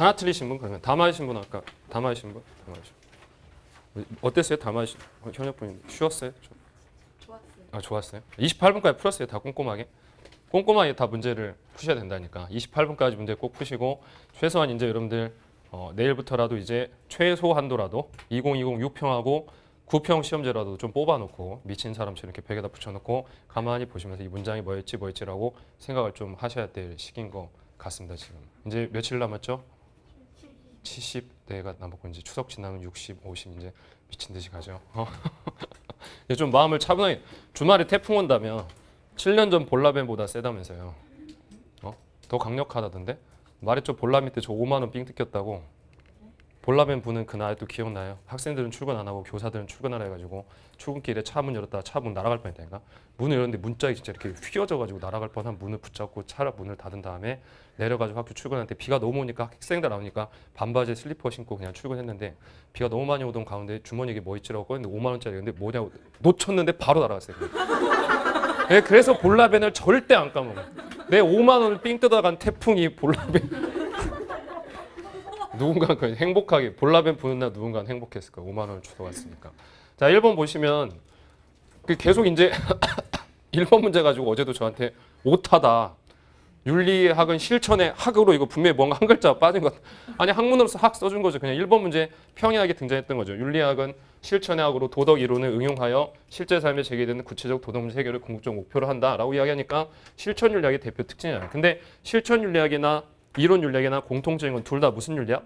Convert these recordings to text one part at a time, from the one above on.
하나 틀리신 분 그러면 다 맞으신 분 아까 다 맞으신 분? 다 맞으신 분. 어땠어요? 다 맞으신 어, 현역분님 쉬웠어요? 좀. 좋았어요. 아 좋았어요. 28분까지 풀었어요. 다 꼼꼼하게. 꼼꼼하게 다 문제를 푸셔야 된다니까. 28분까지 문제 꼭 푸시고 최소한 이제 여러분들 어, 내일부터라도 이제 최소 한도라도 2020 6평하고 9평 시험제라도 좀 뽑아놓고 미친 사람처럼 이렇게 벽에다 붙여놓고 가만히 보시면서 이 문장이 뭐였지 뭐였지라고 생각을 좀 하셔야 될 시기인 것 같습니다 지금. 이제 며칠 남았죠? 70대가 남았고 이제 추석 지나면 60, 50 이제 미친 듯이 가죠. 어. 이제 좀 마음을 차분하게 주말에 태풍 온다며 7년 전 볼라벤보다 세다면서요. 어? 더 강력하다던데? 말했죠. 볼라 밑에 저 5만 원삥 뜯겼다고. 볼라벤 부는 그날 또 기억나요. 학생들은 출근 안 하고 교사들은 출근하라 해가지고 출근길에 차 문 열었다가 차문 날아갈 뻔했다니까. 문을 열었는데 문짝이 진짜 이렇게 휘어져가지고 날아갈 뻔한 문을 붙잡고 차라 문을 닫은 다음에 내려가지고 학교 출근할 때 비가 너무 오니까 학생들 나오니까 반바지에 슬리퍼 신고 그냥 출근했는데 비가 너무 많이 오던 가운데 주머니에 뭐 있지라고 꺼냈는데 5만 원짜리 근데 뭐냐고 놓쳤는데 바로 날아갔어요. 네, 그래서 볼라벤을 절대 안 까먹어. 내 5만 원을 삥 뜯어간 태풍이 볼라벤 누군가 그 행복하게 볼라벤 부는 날 누군가 행복했을 거야. 5만 원을 주워갔으니까. 자, 1번 보시면 그 계속 이제 1번 문제 가지고 어제도 저한테 오타다. 윤리학은 실천의 학으로 이거 분명히 뭔가 한 글자 빠진 것. 아니 학문으로서 학 써준 거죠. 그냥 1번 문제 평이하게 등장했던 거죠. 윤리학은 실천의 학으로 도덕 이론을 응용하여 실제 삶에 제기되는 구체적 도덕 문제 해결을 궁극적 목표로 한다라고 이야기하니까 실천 윤리학의 대표 특징이에요. 근데 실천 윤리학이나 이론 윤리학이나 공통적인 건 둘 다 무슨 윤리학?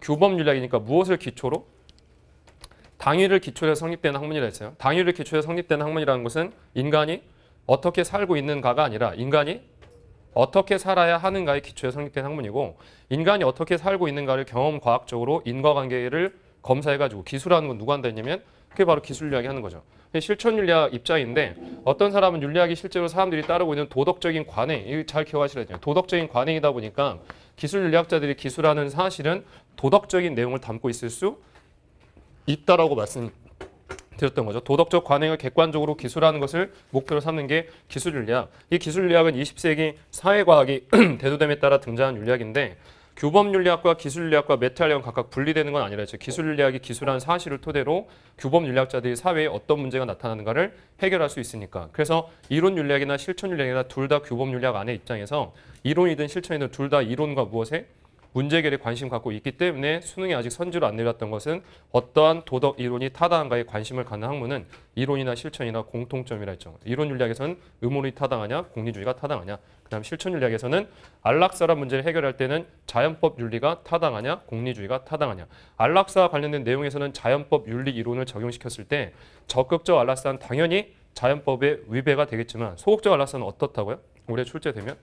규범 윤리학이니까 무엇을 기초로? 당위를 기초로 해서 성립되는 학문이라 했어요. 당위를 기초로 해서 성립되는 학문이라는 것은 인간이 어떻게 살고 있는가가 아니라 인간이 어떻게 살아야 하는가에 기초해 성립된 학문이고 인간이 어떻게 살고 있는가를 경험 과학적으로 인과관계를 검사해가지고 기술하는 건 누가 한다 했냐면 그게 바로 기술 윤리학이 하는 거죠. 실천 윤리학 입장인데 어떤 사람은 윤리학이 실제로 사람들이 따르고 있는 도덕적인 관행 잘 기억하시라야 돼요. 도덕적인 관행이다 보니까 기술 윤리학자들이 기술하는 사실은 도덕적인 내용을 담고 있을 수 있다라고 말씀드렸던 거죠. 도덕적 관행을 객관적으로 기술하는 것을 목표로 삼는 게 기술 윤리학. 이 기술 윤리학은 20세기 사회과학이 대두됨에 따라 등장한 윤리학인데 규범 윤리학과 기술 윤리학과 메타윤리학은 각각 분리되는 건 아니라 죠 기술 윤리학이 기술한 사실을 토대로 규범 윤리학자들이 사회에 어떤 문제가 나타나는가를 해결할 수 있으니까. 그래서 이론 윤리학이나 실천 윤리학이나 둘다 규범 윤리학 안에 입장에서 이론이든 실천이든 둘 다 이론과 무엇에 문제 해결에 관심 갖고 있기 때문에 수능이 아직 선지로 안 내렸던 것은 어떠한 도덕 이론이 타당한가에 관심을 갖는 학문은 이론이나 실천이나 공통점이라 했죠. 이론 윤리학에서는 의문이 타당하냐, 공리주의가 타당하냐. 그다음 실천 윤리학에서는 안락사란 문제를 해결할 때는 자연법 윤리가 타당하냐, 공리주의가 타당하냐. 안락사와 관련된 내용에서는 자연법 윤리 이론을 적용시켰을 때 적극적 안락사는 당연히 자연법에 위배가 되겠지만 소극적 안락사는 어떻다고요? 올해 출제되면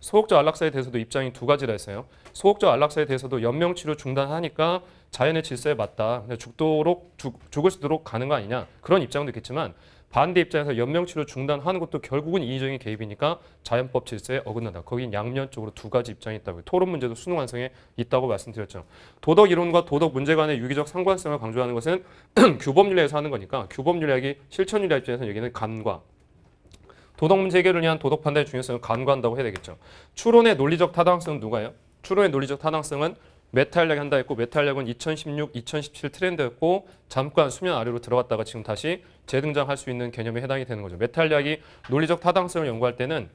소극적 안락사에 대해서도 입장이 두 가지라 했어요. 소극적 안락사에 대해서도 연명치료 중단하니까 자연의 질서에 맞다. 죽도록 죽, 죽을 수도록 가는 거 아니냐. 그런 입장도 있겠지만 반대 입장에서 연명치료 중단하는 것도 결국은 인위적인 개입이니까 자연법 질서에 어긋난다. 거긴 양면적으로 두 가지 입장이 있다고요. 토론 문제도 수능 완성에 있다고 말씀드렸죠. 도덕 이론과 도덕 문제 간의 유기적 상관성을 강조하는 것은 규범윤리에서 하는 거니까 규범윤리학이 실천윤리학 입장에서 여기는 간과 도덕 문제 해결을 위한 도덕 판단의 중요성을 간과한다고 해야 되겠죠. 추론의 논리적 타당성은 누가요? 추론의 논리적 타당성은 메탈력이 한다 했고 메탈력은 2016, 2017 트렌드였고 잠깐 수면 아래로 들어갔다가 지금 다시 재등장할 수 있는 개념에 해당이 되는 거죠. 메탈력이 논리적 타당성을 연구할 때는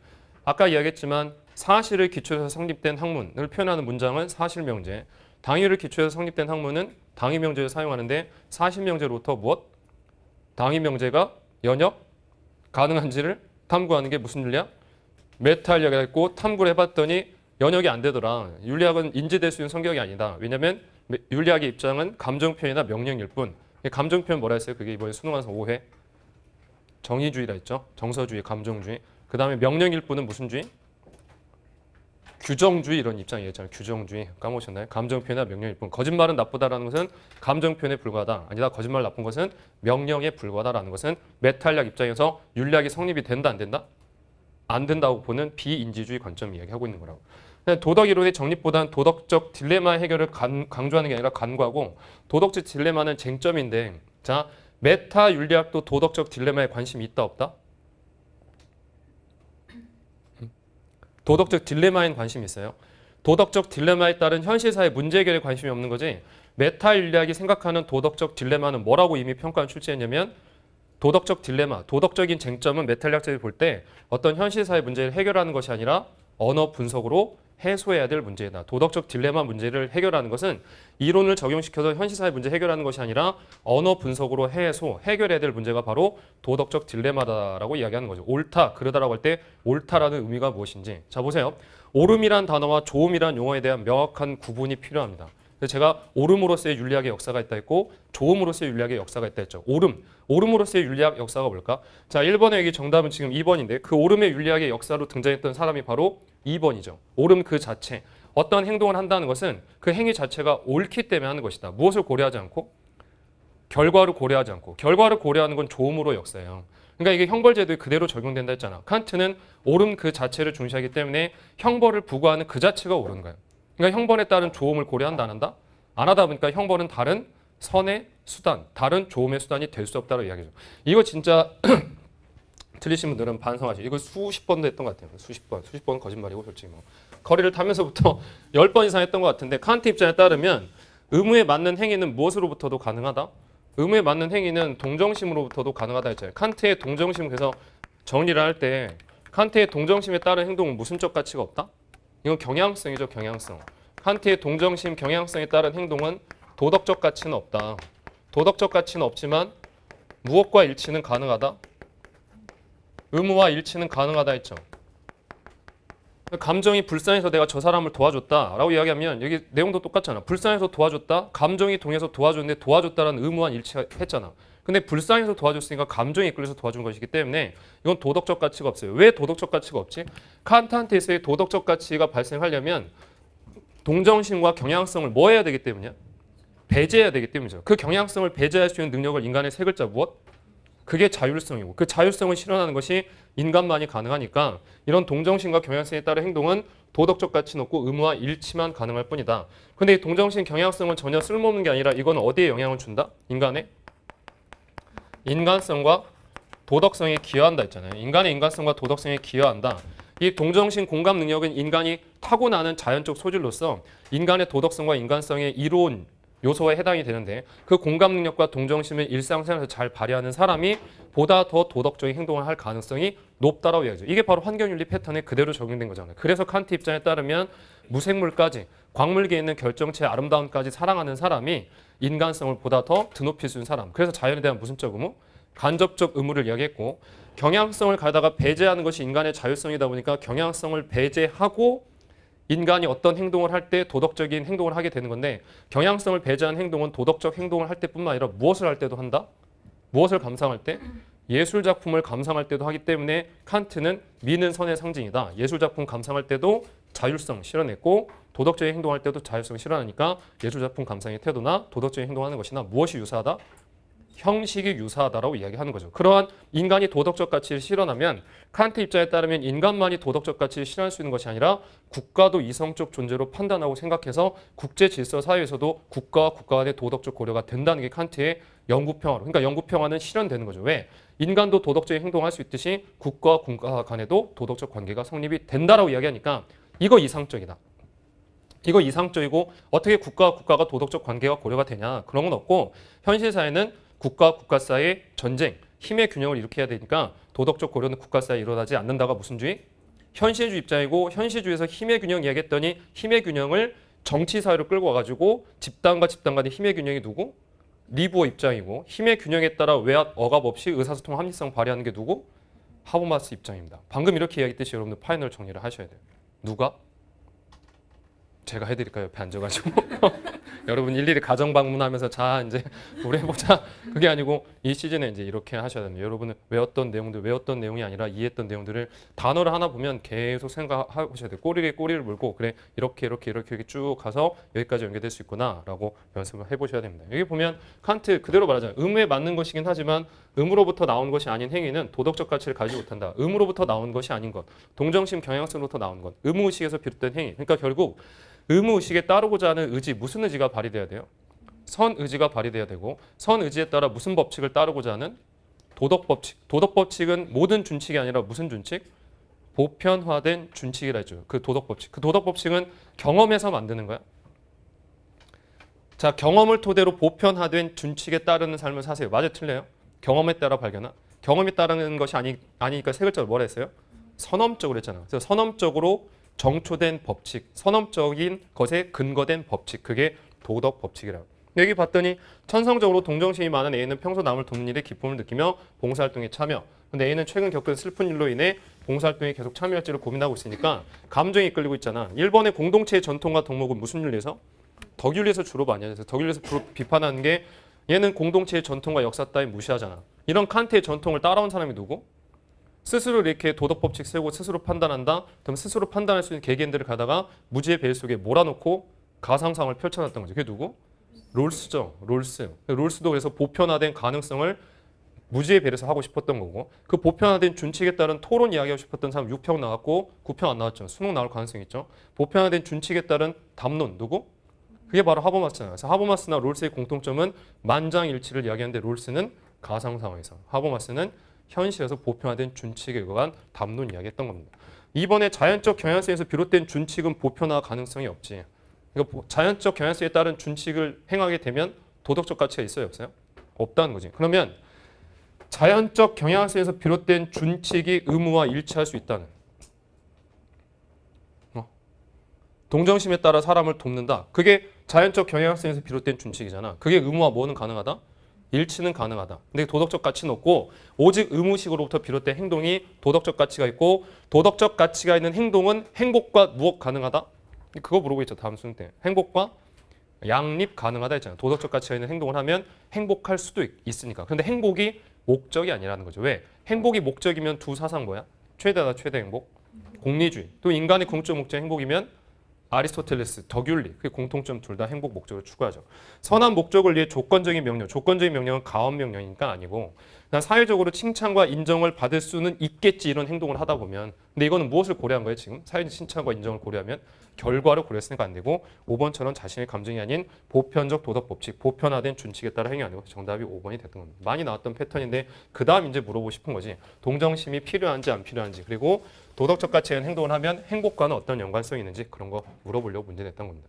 아까 이야기했지만 사실을 기초해서 성립된 학문을 표현하는 문장은 사실명제, 당위를 기초해서 성립된 학문은 당위명제를 사용하는데 사실명제로부터 무엇? 당위명제가 연역 가능한지를 탐구하는 게 무슨 윤리학? 메타 윤리학이 있고 탐구를 해봤더니 연역이 안 되더라. 윤리학은 인지될 수 있는 성격이 아니다. 왜냐하면 윤리학의 입장은 감정 표현이나 명령일 뿐. 감정 표현 뭐라 했어요? 그게 이번에 수능 와서 오해. 정의주의라 했죠. 정서주의, 감정주의. 그 다음에 명령일 뿐은 무슨 주의? 규정주의 이런 입장이었잖아요. 규정주의 까먹으셨나요? 감정 표현이나 명령일 뿐. 거짓말은 나쁘다라는 것은 감정 표현에 불과하다. 아니다. 거짓말 나쁜 것은 명령에 불과하다라는 것은 메타 윤리학 입장에서 윤리학이 성립이 된다 안 된다? 안 된다고 보는 비인지주의 관점 이야기하고 있는 거라고. 도덕 이론의 정립보다는 도덕적 딜레마 해결을 간, 강조하는 게 아니라 간과고 도덕적 딜레마는 쟁점인데 자 메타 윤리학도 도덕적 딜레마에 관심이 있다 없다? 도덕적 딜레마엔 관심이 있어요. 도덕적 딜레마에 따른 현실 사회 문제 해결에 관심이 없는 거지. 메타 윤리학이 생각하는 도덕적 딜레마는 뭐라고 이미 평가원이 출제했냐면 도덕적 딜레마, 도덕적인 쟁점은 메타윤리학자들이 볼 때 어떤 현실 사회 문제를 해결하는 것이 아니라 언어 분석으로 해소해야 될 문제이다. 도덕적 딜레마 문제를 해결하는 것은 이론을 적용시켜서 현실사회 문제 해결하는 것이 아니라 언어 분석으로 해소, 해결해야 될 문제가 바로 도덕적 딜레마다라고 이야기하는 거죠. 옳다, 그르다라고 할 때 옳다라는 의미가 무엇인지. 자 보세요. 옳음이란 단어와 조음이란 용어에 대한 명확한 구분이 필요합니다. 그래서 제가 옳음으로서의 윤리학의 역사가 있다 했고 조음으로서의 윤리학의 역사가 있다 했죠. 옳음. 옳음으로서의 윤리학 역사가 뭘까? 자, 1번의 여기 정답은 지금 2번인데 그 옳음의 윤리학의 역사로 등장했던 사람이 바로 2번이죠. 옳음 그 자체. 어떤 행동을 한다는 것은 그 행위 자체가 옳기 때문에 하는 것이다. 무엇을 고려하지 않고? 결과를 고려하지 않고. 결과를 고려하는 건 조음으로 역사예요. 그러니까 이게 형벌제도에 그대로 적용된다 했잖아. 칸트는 옳음 그 자체를 중시하기 때문에 형벌을 부과하는 그 자체가 옳은 거예요. 그러니까 형벌에 따른 조음을 고려한다 안 한다? 안 하다 보니까 형벌은 다른 선의 수단, 다른 조음의 수단이 될 수 없다고 이야기죠. 이거 진짜 틀리신 분들은 반성하시죠. 이거 수십 번도 했던 것 같아요. 수십 번, 수십 번 거짓말이고 솔직히 뭐 거리를 타면서부터 열 번 이상 했던 것 같은데 칸트 입장에 따르면 의무에 맞는 행위는 무엇으로부터도 가능하다? 의무에 맞는 행위는 동정심으로부터도 가능하다 했잖아요. 칸트의 동정심 그래서 정리를 할 때 칸트의 동정심에 따른 행동은 무슨적 가치가 없다? 이건 경향성이죠, 경향성. 칸트의 동정심 경향성에 따른 행동은 도덕적 가치는 없다. 도덕적 가치는 없지만 무엇과 일치는 가능하다? 의무와 일치는 가능하다 했죠. 감정이 불쌍해서 내가 저 사람을 도와줬다라고 이야기하면 여기 내용도 똑같잖아. 불쌍해서 도와줬다. 감정이 동해서 도와줬는데 도와줬다라는 의무와 일치했잖아. 근데 불쌍해서 도와줬으니까 감정이 이끌려서 도와준 것이기 때문에 이건 도덕적 가치가 없어요. 왜 도덕적 가치가 없지? 칸트한테서의 도덕적 가치가 발생하려면 동정심과 경향성을 뭐 해야 되기 때문이야? 배제해야 되기 때문이죠. 그 경향성을 배제할 수 있는 능력을 인간의 세 글자 무엇? 그게 자율성이고 그 자율성을 실현하는 것이 인간만이 가능하니까 이런 동정심과 경향성에 따른 행동은 도덕적 가치는 없고 의무와 일치만 가능할 뿐이다. 근데 이 동정심 경향성은 전혀 쓸모없는 게 아니라 이건 어디에 영향을 준다? 인간의 인간성과 도덕성에 기여한다 했잖아요. 인간의 인간성과 도덕성에 기여한다. 이 동정심 공감 능력은 인간이 타고나는 자연적 소질로서 인간의 도덕성과 인간성의 이로운 요소에 해당이 되는데 그 공감 능력과 동정심을 일상생활에서 잘 발휘하는 사람이 보다 더 도덕적인 행동을 할 가능성이 높다라고 이야기죠. 이게 바로 환경윤리 패턴에 그대로 적용된 거잖아요. 그래서 칸트 입장에 따르면 무생물까지 광물계에 있는 결정체 아름다움까지 사랑하는 사람이 인간성을 보다 더 드높일 수 있는 사람. 그래서 자연에 대한 무슨적 의무? 간접적 의무를 이야기했고 경향성을 가다가 배제하는 것이 인간의 자율성이다 보니까 경향성을 배제하고 인간이 어떤 행동을 할 때 도덕적인 행동을 하게 되는 건데 경향성을 배제한 행동은 도덕적 행동을 할 때뿐만 아니라 무엇을 할 때도 한다? 무엇을 감상할 때? 예술 작품을 감상할 때도 하기 때문에 칸트는 미는 선의 상징이다. 예술 작품 감상할 때도 자율성 실현했고 도덕적인 행동할 때도 자율성 실현하니까 예술 작품 감상의 태도나 도덕적인 행동하는 것이나 무엇이 유사하다? 형식이 유사하다라고 이야기하는 거죠. 그러한 인간이 도덕적 가치를 실현하면 칸트 입장에 따르면 인간만이 도덕적 가치를 실현할 수 있는 것이 아니라 국가도 이성적 존재로 판단하고 생각해서 국제 질서 사회에서도 국가와 국가 간의 도덕적 고려가 된다는 게 칸트의 영구 평화로. 그러니까 영구 평화는 실현되는 거죠. 왜? 인간도 도덕적인 행동을 할수 있듯이 국가와 국가 간에도 도덕적 관계가 성립이 된다라고 이야기하니까 이거 이상적이다. 이거 이상적이고 어떻게 국가와 국가가 도덕적 관계가 고려가 되냐 그런 건 없고 현실 사회는 국가 국가 사이의 전쟁, 힘의 균형을 일으켜야 되니까 도덕적 고려는 국가 사이에 일어나지 않는다가 무슨 주의? 현실주의 입장이고 현실주의에서 힘의 균형 이야기했더니 힘의 균형을 정치 사회로 끌고 와가지고 집단과 집단 간의 힘의 균형이 누구? 리브어 입장이고 힘의 균형에 따라 외압 억압 없이 의사소통 합리성 발휘하는 게 누구? 하버마스 입장입니다. 방금 이렇게 이야기했듯이 여러분들 final 정리를 하셔야 돼요. 누가? 제가 해드릴까요? 옆에 앉아가지고 여러분 일일이 가정 방문하면서 자 이제 우리 해보자 그게 아니고 이 시즌에 이제 이렇게 하셔야 됩니다. 여러분은 외웠던 내용들 외웠던 내용이 아니라 이해했던 내용들을 단어를 하나 보면 계속 생각하셔야 돼요. 꼬리에 꼬리를 물고 그래 이렇게 이렇게 이렇게 이렇게 쭉 가서 여기까지 연결될 수 있구나라고 연습을 해보셔야 됩니다. 여기 보면 칸트 그대로 말하잖아요. 의무에 맞는 것이긴 하지만 의무로부터 나온 것이 아닌 행위는 도덕적 가치를 가지지 못한다. 의무로부터 나온 것이 아닌 것, 동정심 경향성으로부터 나온 것, 의무의식에서 비롯된 행위. 그러니까 결국 의무의식에 따르고자 하는 의지, 무슨 의지가 발휘돼야 돼요? 선 의지가 발휘돼야 되고 선 의지에 따라 무슨 법칙을 따르고자 하는 도덕 법칙. 도덕 법칙은 모든 준칙이 아니라 무슨 준칙? 보편화된 준칙이라 했죠. 그 도덕 법칙. 그 도덕 법칙은 경험에서 만드는 거야. 자, 경험을 토대로 보편화된 준칙에 따르는 삶을 사세요. 맞아 틀려요? 경험에 따라 발견한. 경험에 따르는 것이 아니 아니니까 세 글자로 뭐라 했어요? 선험적으로 했잖아. 그래서 선험적으로 정초된 법칙, 선험적인 것에 근거된 법칙. 그게 도덕 법칙이라고. 여기 봤더니 천성적으로 동정심이 많은 A는 평소 남을 돕는 일에 기쁨을 느끼며 봉사활동에 참여. 근데 A는 최근 겪은 슬픈 일로 인해 봉사활동에 계속 참여할지를 고민하고 있으니까 감정이 이끌리고 있잖아. 1번의 공동체의 전통과 덕목은 무슨 윤리에서? 덕윤리에서 주로 많이 하죠. 덕윤리에서 비판하는 게 얘는 공동체의 전통과 역사 따위 무시하잖아. 이런 칸트의 전통을 따라온 사람이 누구? 스스로 이렇게 도덕 법칙 세우고 스스로 판단한다. 그럼 스스로 판단할 수 있는 개개인들을 가다가 무지의 베일 속에 몰아놓고 가상상을 펼쳐놨던 거죠. 그게 누구? 롤스죠. 롤스. 롤스도 그래서 보편화된 가능성을 무지의 배려서 하고 싶었던 거고 그 보편화된 준칙에 따른 토론 이야기하고 싶었던 사람 6평 나왔고 9평 안 나왔죠. 수능 나올 가능성이 있죠. 보편화된 준칙에 따른 담론 누구? 그게 바로 하버마스잖아요. 그래서 하버마스나 롤스의 공통점은 만장일치를 이야기하는데 롤스는 가상 상황에서 하버마스는 현실에서 보편화된 준칙에 의한 담론 이야기했던 겁니다. 이번에 자연적 경향성에서 비롯된 준칙은 보편화 가능성이 없지. 그러니까 자연적 경향성에 따른 준칙을 행하게 되면 도덕적 가치가 있어요, 없어요? 없다는 거지. 그러면 자연적 경향성에서 비롯된 준칙이 의무와 일치할 수 있다는. 어? 동정심에 따라 사람을 돕는다. 그게 자연적 경향성에서 비롯된 준칙이잖아. 그게 의무와 뭐는 가능하다? 일치는 가능하다. 근데 도덕적 가치는 없고 오직 의무식으로부터 비롯된 행동이 도덕적 가치가 있고 도덕적 가치가 있는 행동은 행복과 무엇 가능하다? 그거 물어보고 있죠. 다음 수능 때. 행복과 양립 가능하다 했잖아요. 도덕적 가치가 있는 행동을 하면 행복할 수도 있, 있으니까. 근데 행복이 목적이 아니라는 거죠. 왜? 행복이 목적이면 두 사상 뭐야? 최대다 최대 행복. 공리주의. 또 인간의 궁극적 목적 행복이면 아리스토텔레스, 덕윤리. 그게 공통점 둘 다 행복 목적을 추구하죠. 선한 목적을 위해 조건적인 명령. 조건적인 명령은 가원 명령이니까 아니고 그냥 사회적으로 칭찬과 인정을 받을 수는 있겠지 이런 행동을 하다 보면 근데 이거는 무엇을 고려한 거예요 지금? 사회적 칭찬과 인정을 고려하면 결과를 고려했으니까 안 되고 5번처럼 자신의 감정이 아닌 보편적 도덕 법칙, 보편화된 준칙에 따라 행위하는 거 정답이 5번이 됐던 겁니다. 많이 나왔던 패턴인데 그 다음 이제 물어보고 싶은 거지. 동정심이 필요한지 안 필요한지 그리고 도덕적 가치에 행동을 하면 행복과는 어떤 연관성이 있는지 그런 거 물어보려고 문제 냈던 겁니다.